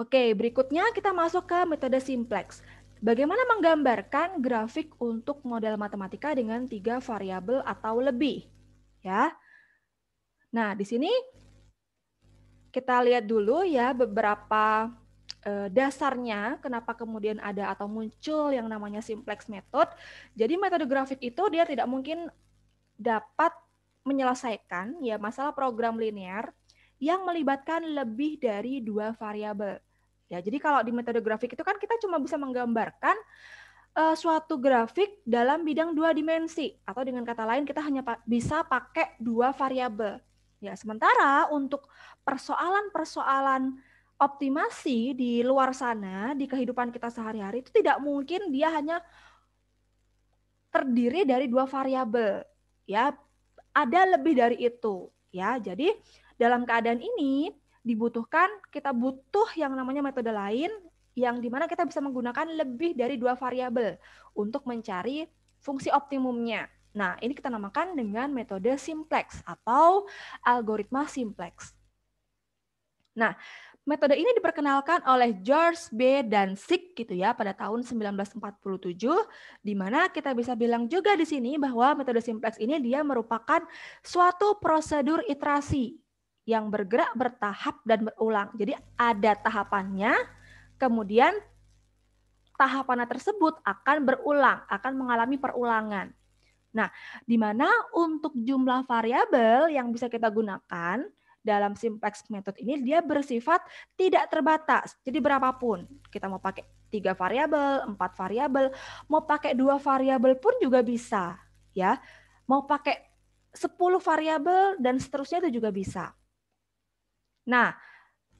Oke, berikutnya kita masuk ke metode simplex. Bagaimana menggambarkan grafik untuk model matematika dengan tiga variabel atau lebih? Ya. Nah, di sini kita lihat dulu ya beberapa eh, dasarnya kenapa kemudian ada atau muncul yang namanya simplex method. Jadi metode grafik itu dia tidak mungkin dapat menyelesaikan ya masalah program linear yang melibatkan lebih dari dua variabel. Ya, jadi kalau di metode grafik itu kan kita cuma bisa menggambarkan uh, suatu grafik dalam bidang dua dimensi atau dengan kata lain kita hanya pa bisa pakai dua variabel. Ya, sementara untuk persoalan-persoalan optimasi di luar sana di kehidupan kita sehari-hari itu tidak mungkin dia hanya terdiri dari dua variabel. Ya, ada lebih dari itu, ya. Jadi dalam keadaan ini dibutuhkan kita butuh yang namanya metode lain yang di mana kita bisa menggunakan lebih dari dua variabel untuk mencari fungsi optimumnya. Nah, ini kita namakan dengan metode simplex atau algoritma simplex. Nah, metode ini diperkenalkan oleh George B. dan Danzig gitu ya pada tahun 1947 di mana kita bisa bilang juga di sini bahwa metode simplex ini dia merupakan suatu prosedur iterasi yang bergerak bertahap dan berulang. Jadi ada tahapannya, kemudian tahapan tersebut akan berulang, akan mengalami perulangan. Nah, di mana untuk jumlah variabel yang bisa kita gunakan dalam simplex method ini dia bersifat tidak terbatas. Jadi berapapun kita mau pakai tiga variabel, empat variabel, mau pakai dua variabel pun juga bisa, ya. Mau pakai 10 variabel dan seterusnya itu juga bisa. Nah,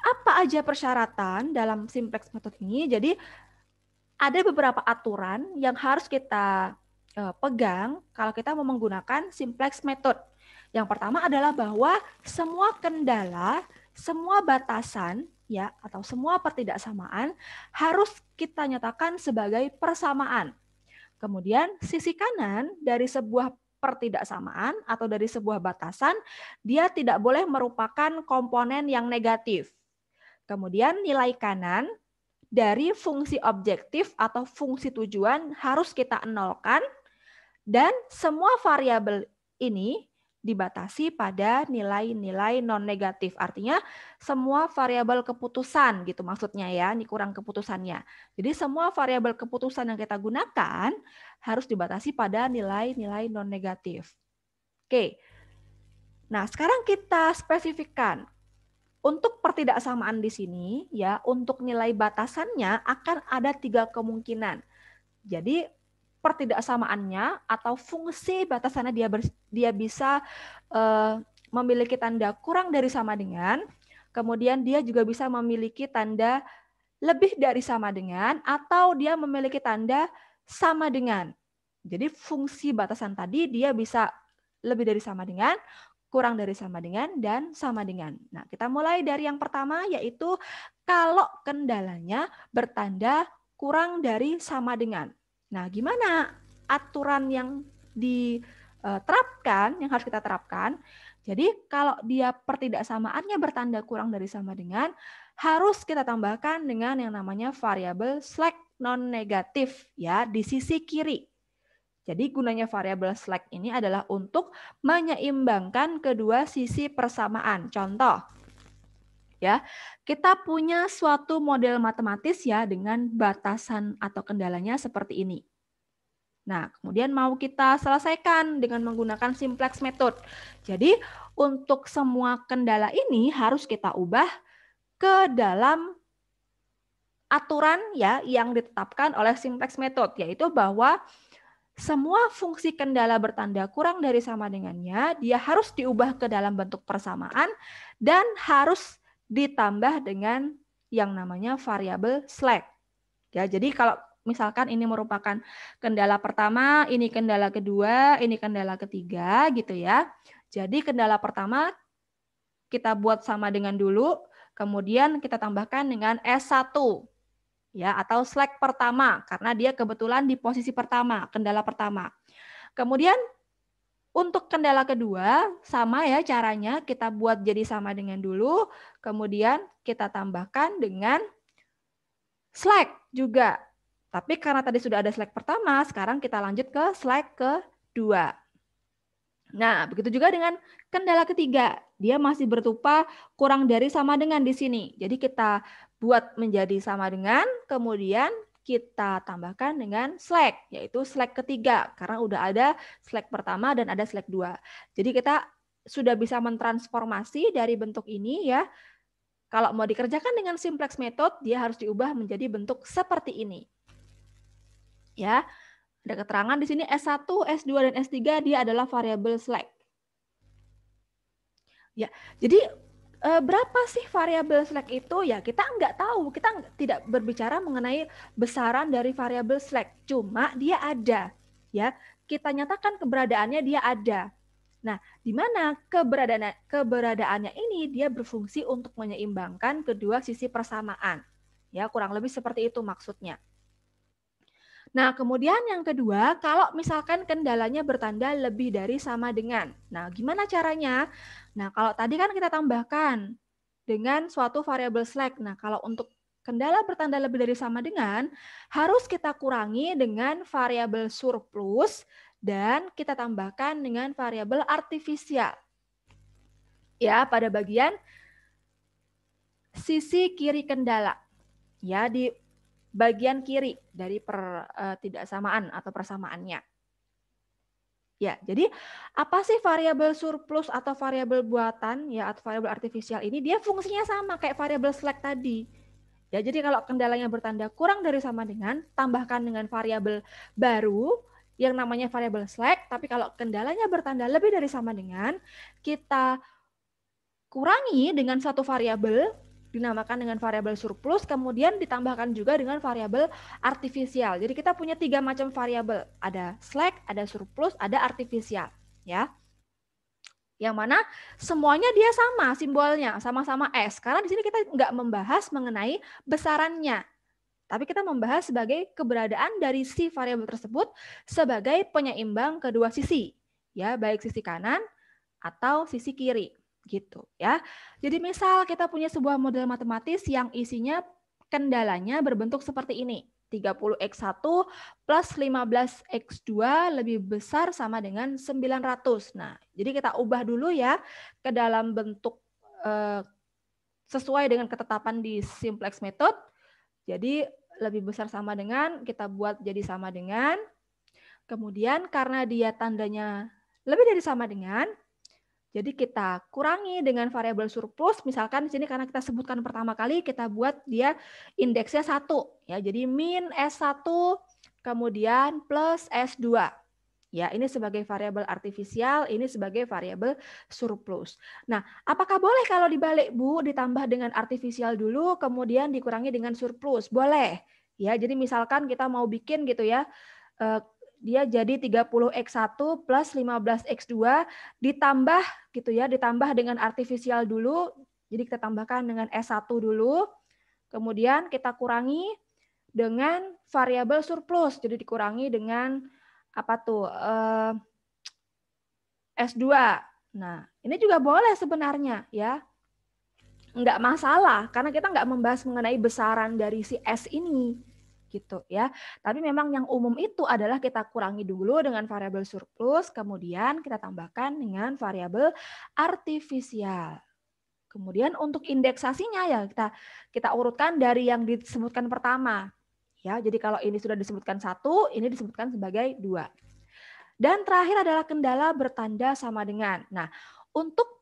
apa aja persyaratan dalam simplex method ini? Jadi ada beberapa aturan yang harus kita uh, pegang kalau kita mau menggunakan simplex method. Yang pertama adalah bahwa semua kendala, semua batasan ya atau semua pertidaksamaan harus kita nyatakan sebagai persamaan. Kemudian sisi kanan dari sebuah pertidaksamaan atau dari sebuah batasan, dia tidak boleh merupakan komponen yang negatif. Kemudian nilai kanan dari fungsi objektif atau fungsi tujuan harus kita nolkan dan semua variabel ini dibatasi pada nilai-nilai non negatif. Artinya semua variabel keputusan gitu maksudnya ya, ini kurang keputusannya. Jadi semua variabel keputusan yang kita gunakan harus dibatasi pada nilai-nilai non negatif. Oke. Nah, sekarang kita spesifikkan untuk pertidaksamaan di sini ya, untuk nilai batasannya akan ada tiga kemungkinan. Jadi pertidaksamaannya atau fungsi batasannya dia ber, dia bisa uh, memiliki tanda kurang dari sama dengan, kemudian dia juga bisa memiliki tanda lebih dari sama dengan atau dia memiliki tanda sama dengan. Jadi fungsi batasan tadi dia bisa lebih dari sama dengan, kurang dari sama dengan, dan sama dengan. Nah, kita mulai dari yang pertama yaitu kalau kendalanya bertanda kurang dari sama dengan. Nah, gimana aturan yang diterapkan, yang harus kita terapkan? Jadi kalau dia pertidaksamaannya bertanda kurang dari sama dengan, harus kita tambahkan dengan yang namanya variabel slack non negatif ya di sisi kiri. Jadi gunanya variabel slack ini adalah untuk menyeimbangkan kedua sisi persamaan. Contoh, ya kita punya suatu model matematis ya dengan batasan atau kendalanya seperti ini. Nah, kemudian mau kita selesaikan dengan menggunakan simplex method. Jadi, untuk semua kendala ini harus kita ubah ke dalam aturan ya yang ditetapkan oleh simplex method yaitu bahwa semua fungsi kendala bertanda kurang dari sama dengannya dia harus diubah ke dalam bentuk persamaan dan harus ditambah dengan yang namanya variabel slack. Ya, jadi kalau misalkan ini merupakan kendala pertama, ini kendala kedua, ini kendala ketiga gitu ya. Jadi kendala pertama kita buat sama dengan dulu, kemudian kita tambahkan dengan S1 ya atau slack pertama karena dia kebetulan di posisi pertama, kendala pertama. Kemudian untuk kendala kedua, sama ya caranya kita buat jadi sama dengan dulu, kemudian kita tambahkan dengan Slack juga. Tapi karena tadi sudah ada slack pertama, sekarang kita lanjut ke slack kedua. Nah, begitu juga dengan kendala ketiga. Dia masih bertupa kurang dari sama dengan di sini. Jadi kita buat menjadi sama dengan, kemudian kita tambahkan dengan slack, yaitu slack ketiga. Karena udah ada slack pertama dan ada slack dua. Jadi kita sudah bisa mentransformasi dari bentuk ini ya. Kalau mau dikerjakan dengan simplex method, dia harus diubah menjadi bentuk seperti ini. Ya, ada keterangan di sini S1, S2, dan S3 dia adalah variabel slack. Ya, jadi eh, berapa sih variabel slack itu? Ya, kita nggak tahu. Kita tidak berbicara mengenai besaran dari variabel slack. Cuma dia ada. Ya, kita nyatakan keberadaannya dia ada. Nah, di mana keberadaan keberadaannya ini dia berfungsi untuk menyeimbangkan kedua sisi persamaan. Ya, kurang lebih seperti itu maksudnya. Nah, kemudian yang kedua, kalau misalkan kendalanya bertanda lebih dari sama dengan. Nah, gimana caranya? Nah, kalau tadi kan kita tambahkan dengan suatu variabel slack. Nah, kalau untuk kendala bertanda lebih dari sama dengan, harus kita kurangi dengan variabel surplus dan kita tambahkan dengan variabel artifisial. Ya, pada bagian sisi kiri kendala. Ya, di bagian kiri dari per, uh, atau persamaannya. Ya, jadi apa sih variabel surplus atau variabel buatan ya atau variabel artifisial ini? Dia fungsinya sama kayak variabel slack tadi. Ya, jadi kalau kendalanya bertanda kurang dari sama dengan, tambahkan dengan variabel baru yang namanya variabel slack, tapi kalau kendalanya bertanda lebih dari sama dengan, kita kurangi dengan satu variabel dinamakan dengan variabel surplus, kemudian ditambahkan juga dengan variabel artifisial. Jadi kita punya tiga macam variabel, ada slack, ada surplus, ada artifisial, ya. Yang mana semuanya dia sama simbolnya, sama-sama S. Karena di sini kita nggak membahas mengenai besarannya, tapi kita membahas sebagai keberadaan dari si variabel tersebut sebagai penyeimbang kedua sisi, ya baik sisi kanan atau sisi kiri gitu ya. Jadi misal kita punya sebuah model matematis yang isinya kendalanya berbentuk seperti ini. 30x1 plus 15x2 lebih besar sama dengan 900. Nah, jadi kita ubah dulu ya ke dalam bentuk eh, sesuai dengan ketetapan di simplex method. Jadi lebih besar sama dengan, kita buat jadi sama dengan. Kemudian karena dia tandanya lebih dari sama dengan, jadi kita kurangi dengan variabel surplus, misalkan di sini karena kita sebutkan pertama kali, kita buat dia indeksnya satu, ya. Jadi min S1 kemudian plus S2. Ya, ini sebagai variabel artifisial, ini sebagai variabel surplus. Nah, apakah boleh kalau dibalik Bu ditambah dengan artifisial dulu kemudian dikurangi dengan surplus? Boleh. Ya, jadi misalkan kita mau bikin gitu ya eh, dia jadi 30x1 plus 15x2 ditambah gitu ya, ditambah dengan artifisial dulu. Jadi kita tambahkan dengan S1 dulu. Kemudian kita kurangi dengan variabel surplus. Jadi dikurangi dengan apa tuh? Eh, S2. Nah, ini juga boleh sebenarnya ya. Enggak masalah karena kita enggak membahas mengenai besaran dari si S ini gitu ya. Tapi memang yang umum itu adalah kita kurangi dulu dengan variabel surplus, kemudian kita tambahkan dengan variabel artifisial. Kemudian untuk indeksasinya ya kita kita urutkan dari yang disebutkan pertama. Ya, jadi kalau ini sudah disebutkan satu, ini disebutkan sebagai dua. Dan terakhir adalah kendala bertanda sama dengan. Nah, untuk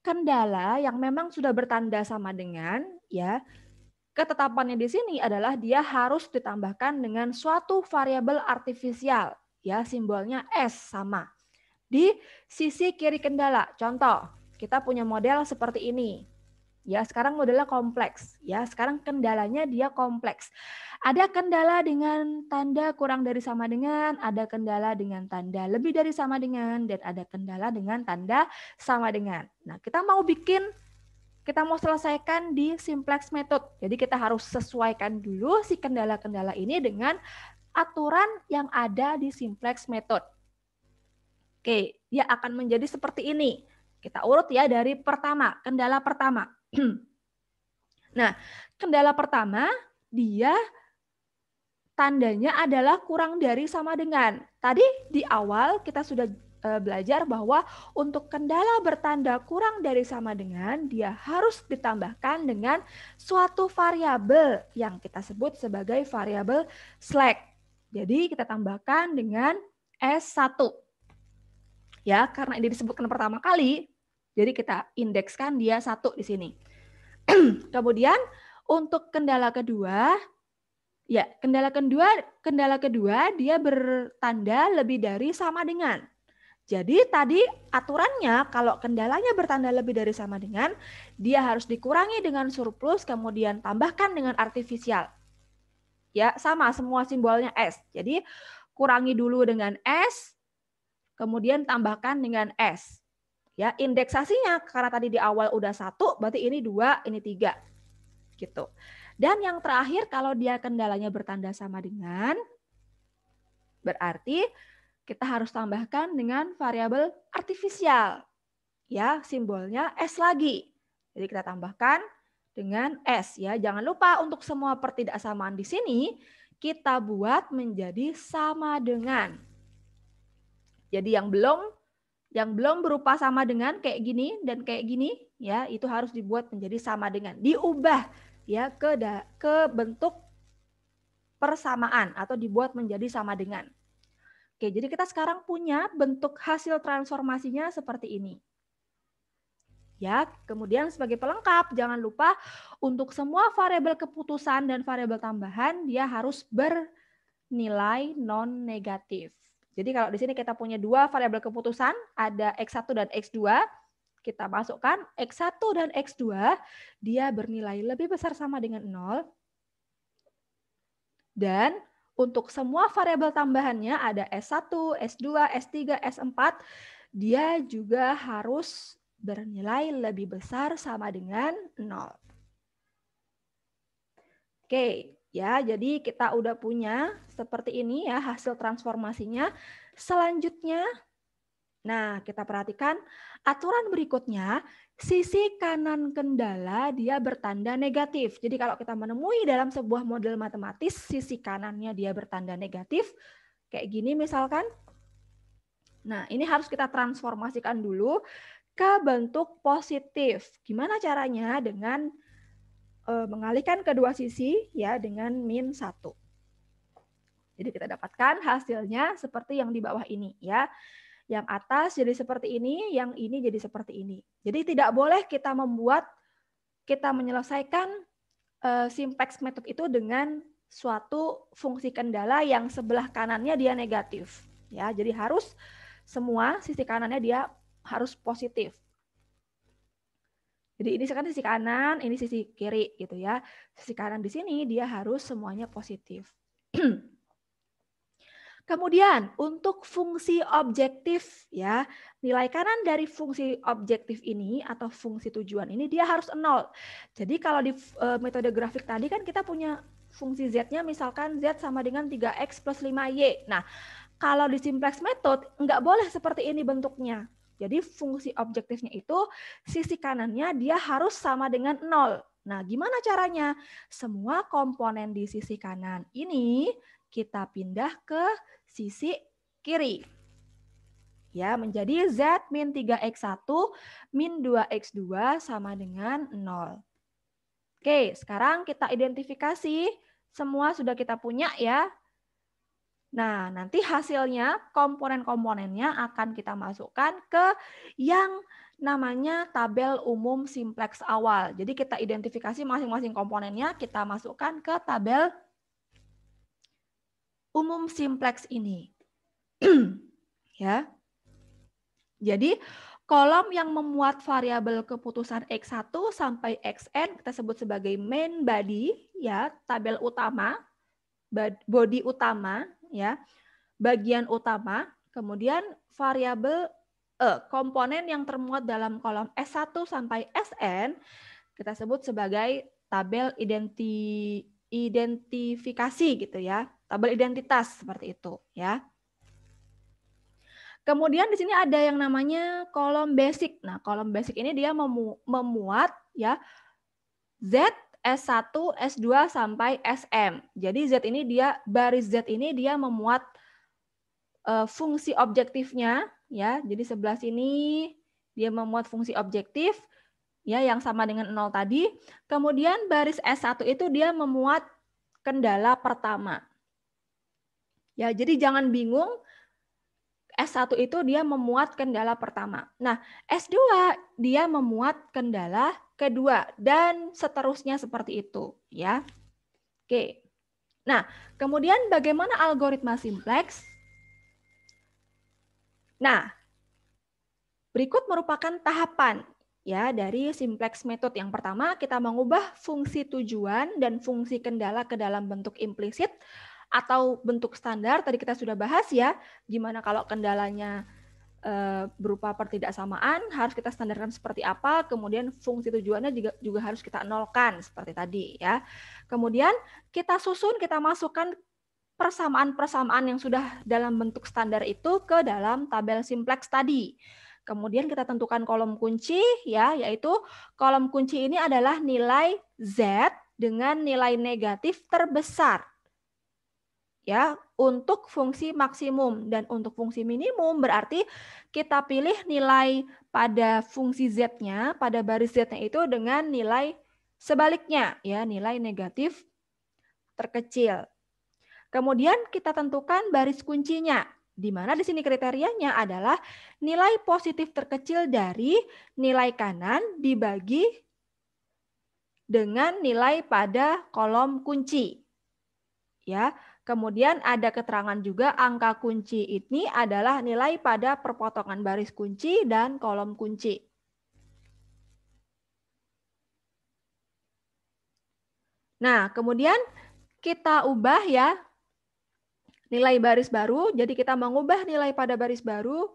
kendala yang memang sudah bertanda sama dengan, ya ketetapannya di sini adalah dia harus ditambahkan dengan suatu variabel artifisial, ya simbolnya S sama. Di sisi kiri kendala, contoh, kita punya model seperti ini. Ya, sekarang modelnya kompleks. Ya, sekarang kendalanya dia kompleks. Ada kendala dengan tanda kurang dari sama dengan, ada kendala dengan tanda lebih dari sama dengan, dan ada kendala dengan tanda sama dengan. Nah, kita mau bikin kita mau selesaikan di simplex method. Jadi kita harus sesuaikan dulu si kendala-kendala ini dengan aturan yang ada di simplex method. Oke, dia akan menjadi seperti ini. Kita urut ya dari pertama, kendala pertama. nah, kendala pertama dia tandanya adalah kurang dari sama dengan. Tadi di awal kita sudah uh, belajar bahwa untuk kendala bertanda kurang dari sama dengan dia harus ditambahkan dengan suatu variabel yang kita sebut sebagai variabel slack. Jadi kita tambahkan dengan S1. Ya, karena ini disebutkan pertama kali, jadi kita indekskan dia satu di sini. Kemudian untuk kendala kedua, Ya, kendala kedua, kendala kedua dia bertanda lebih dari sama dengan. Jadi tadi aturannya kalau kendalanya bertanda lebih dari sama dengan, dia harus dikurangi dengan surplus kemudian tambahkan dengan artifisial. Ya, sama semua simbolnya S. Jadi kurangi dulu dengan S, kemudian tambahkan dengan S. Ya, indeksasinya karena tadi di awal udah satu, berarti ini dua, ini tiga, gitu. Dan yang terakhir kalau dia kendalanya bertanda sama dengan berarti kita harus tambahkan dengan variabel artifisial. Ya, simbolnya S lagi. Jadi kita tambahkan dengan S ya. Jangan lupa untuk semua pertidaksamaan di sini kita buat menjadi sama dengan. Jadi yang belum yang belum berupa sama dengan kayak gini dan kayak gini ya, itu harus dibuat menjadi sama dengan. Diubah ya ke da, ke bentuk persamaan atau dibuat menjadi sama dengan. Oke, jadi kita sekarang punya bentuk hasil transformasinya seperti ini. Ya, kemudian sebagai pelengkap jangan lupa untuk semua variabel keputusan dan variabel tambahan dia harus bernilai non negatif. Jadi kalau di sini kita punya dua variabel keputusan, ada X1 dan X2, kita masukkan X1 dan X2, dia bernilai lebih besar sama dengan 0. Dan untuk semua variabel tambahannya ada S1, S2, S3, S4, dia juga harus bernilai lebih besar sama dengan 0. Oke, ya jadi kita udah punya seperti ini ya hasil transformasinya. Selanjutnya Nah, kita perhatikan aturan berikutnya, sisi kanan kendala dia bertanda negatif. Jadi kalau kita menemui dalam sebuah model matematis, sisi kanannya dia bertanda negatif, kayak gini misalkan. Nah, ini harus kita transformasikan dulu ke bentuk positif. Gimana caranya? Dengan e, mengalihkan kedua sisi ya dengan min 1. Jadi kita dapatkan hasilnya seperti yang di bawah ini ya yang atas jadi seperti ini, yang ini jadi seperti ini. Jadi tidak boleh kita membuat kita menyelesaikan uh, simplex method itu dengan suatu fungsi kendala yang sebelah kanannya dia negatif. Ya, jadi harus semua sisi kanannya dia harus positif. Jadi ini sekarang sisi kanan, ini sisi kiri gitu ya. Sisi kanan di sini dia harus semuanya positif. Kemudian untuk fungsi objektif ya, nilai kanan dari fungsi objektif ini atau fungsi tujuan ini dia harus nol. Jadi kalau di uh, metode grafik tadi kan kita punya fungsi z-nya misalkan z sama dengan 3x plus 5y. Nah, kalau di simplex method nggak boleh seperti ini bentuknya. Jadi fungsi objektifnya itu sisi kanannya dia harus sama dengan nol. Nah, gimana caranya? Semua komponen di sisi kanan ini kita pindah ke sisi kiri. Ya, menjadi Z min 3X1 min 2X2 sama dengan 0. Oke, sekarang kita identifikasi. Semua sudah kita punya ya. Nah, nanti hasilnya komponen-komponennya akan kita masukkan ke yang namanya tabel umum simplex awal. Jadi kita identifikasi masing-masing komponennya, kita masukkan ke tabel umum simplex ini. ya. Jadi kolom yang memuat variabel keputusan X1 sampai Xn kita sebut sebagai main body ya, tabel utama, body utama ya, bagian utama, kemudian variabel e, komponen yang termuat dalam kolom S1 sampai Sn kita sebut sebagai tabel identi, identifikasi gitu ya tabel identitas seperti itu ya. Kemudian di sini ada yang namanya kolom basic. Nah, kolom basic ini dia memu memuat ya Z S1, S2 sampai SM. Jadi Z ini dia baris Z ini dia memuat uh, fungsi objektifnya ya. Jadi sebelah sini dia memuat fungsi objektif ya yang sama dengan nol tadi. Kemudian baris S1 itu dia memuat kendala pertama. Ya, jadi jangan bingung S1 itu dia memuat kendala pertama. Nah, S2 dia memuat kendala kedua dan seterusnya seperti itu, ya. Oke. Nah, kemudian bagaimana algoritma simplex? Nah, berikut merupakan tahapan ya dari simplex method. Yang pertama, kita mengubah fungsi tujuan dan fungsi kendala ke dalam bentuk implisit atau bentuk standar tadi kita sudah bahas ya gimana kalau kendalanya e, berupa pertidaksamaan harus kita standarkan seperti apa kemudian fungsi tujuannya juga juga harus kita nolkan seperti tadi ya. Kemudian kita susun kita masukkan persamaan-persamaan yang sudah dalam bentuk standar itu ke dalam tabel simplex tadi. Kemudian kita tentukan kolom kunci ya, yaitu kolom kunci ini adalah nilai Z dengan nilai negatif terbesar ya untuk fungsi maksimum dan untuk fungsi minimum berarti kita pilih nilai pada fungsi z-nya pada baris z-nya itu dengan nilai sebaliknya ya nilai negatif terkecil. Kemudian kita tentukan baris kuncinya di mana di sini kriterianya adalah nilai positif terkecil dari nilai kanan dibagi dengan nilai pada kolom kunci. Ya, Kemudian ada keterangan juga angka kunci ini adalah nilai pada perpotongan baris kunci dan kolom kunci. Nah, kemudian kita ubah ya nilai baris baru. Jadi kita mengubah nilai pada baris baru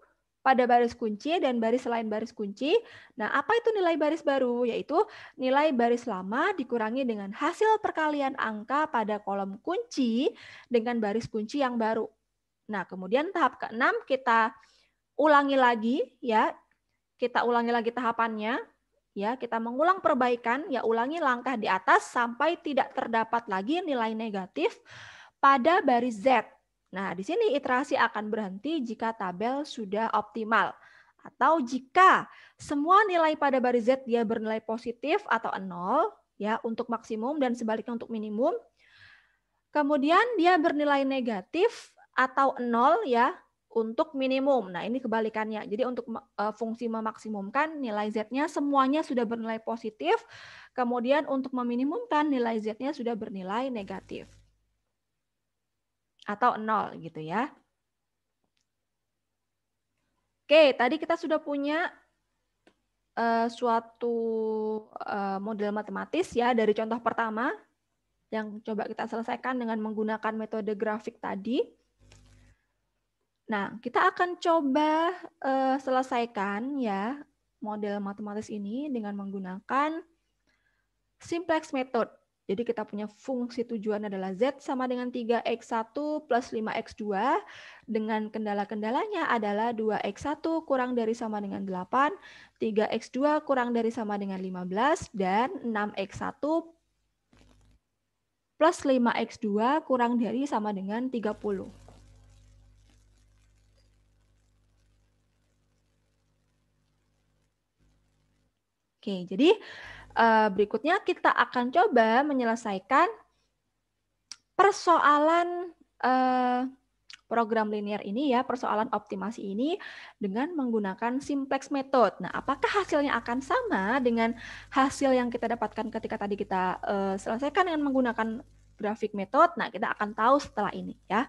pada baris kunci dan baris selain baris kunci. Nah, apa itu nilai baris baru? Yaitu nilai baris lama dikurangi dengan hasil perkalian angka pada kolom kunci dengan baris kunci yang baru. Nah, kemudian tahap keenam kita ulangi lagi ya. Kita ulangi lagi tahapannya ya, kita mengulang perbaikan, ya ulangi langkah di atas sampai tidak terdapat lagi nilai negatif pada baris Z. Nah, di sini iterasi akan berhenti jika tabel sudah optimal. Atau jika semua nilai pada baris Z dia bernilai positif atau nol ya untuk maksimum dan sebaliknya untuk minimum. Kemudian dia bernilai negatif atau nol ya untuk minimum. Nah, ini kebalikannya. Jadi untuk uh, fungsi memaksimumkan nilai Z-nya semuanya sudah bernilai positif. Kemudian untuk meminimumkan nilai Z-nya sudah bernilai negatif atau nol gitu ya. Oke, tadi kita sudah punya uh, suatu uh, model matematis ya dari contoh pertama yang coba kita selesaikan dengan menggunakan metode grafik tadi. Nah, kita akan coba uh, selesaikan ya model matematis ini dengan menggunakan simplex method. Jadi kita punya fungsi tujuan adalah Z sama dengan 3X1 plus 5X2 dengan kendala-kendalanya adalah 2X1 kurang dari sama dengan 8, 3X2 kurang dari sama dengan 15, dan 6X1 plus 5X2 kurang dari sama dengan 30. Oke, jadi berikutnya kita akan coba menyelesaikan persoalan uh, program linear ini ya, persoalan optimasi ini dengan menggunakan simplex method. Nah, apakah hasilnya akan sama dengan hasil yang kita dapatkan ketika tadi kita uh, selesaikan dengan menggunakan grafik method? Nah, kita akan tahu setelah ini ya.